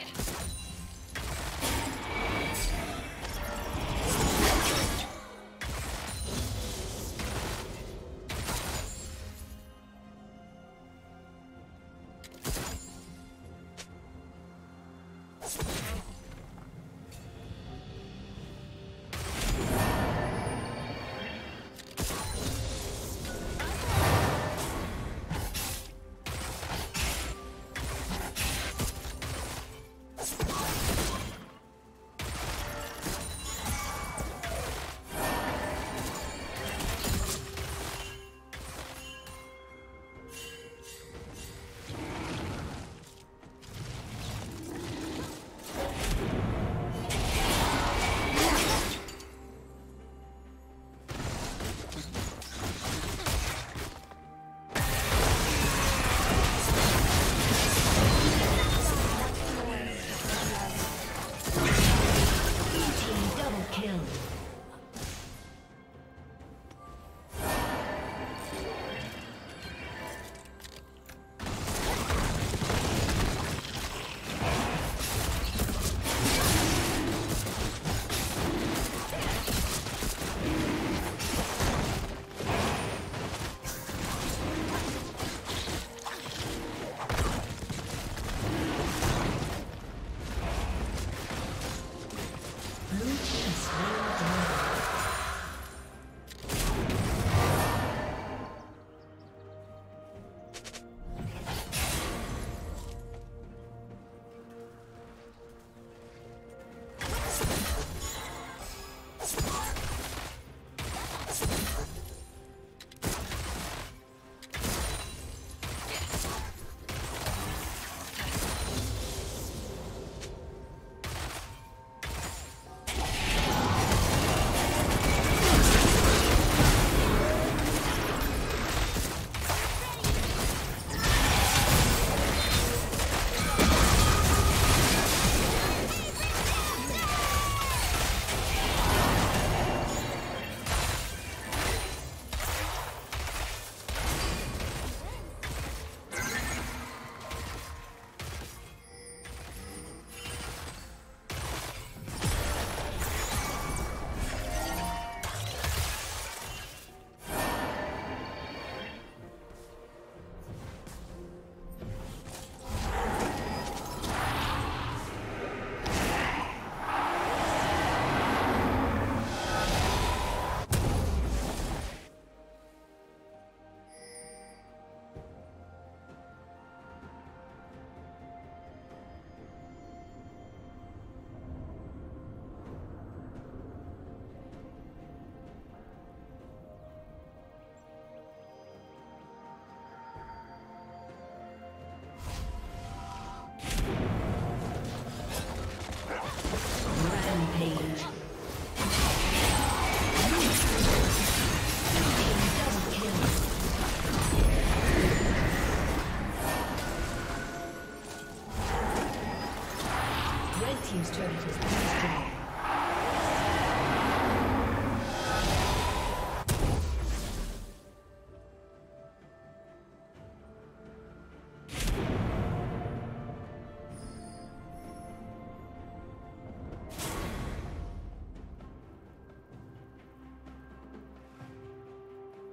Yeah.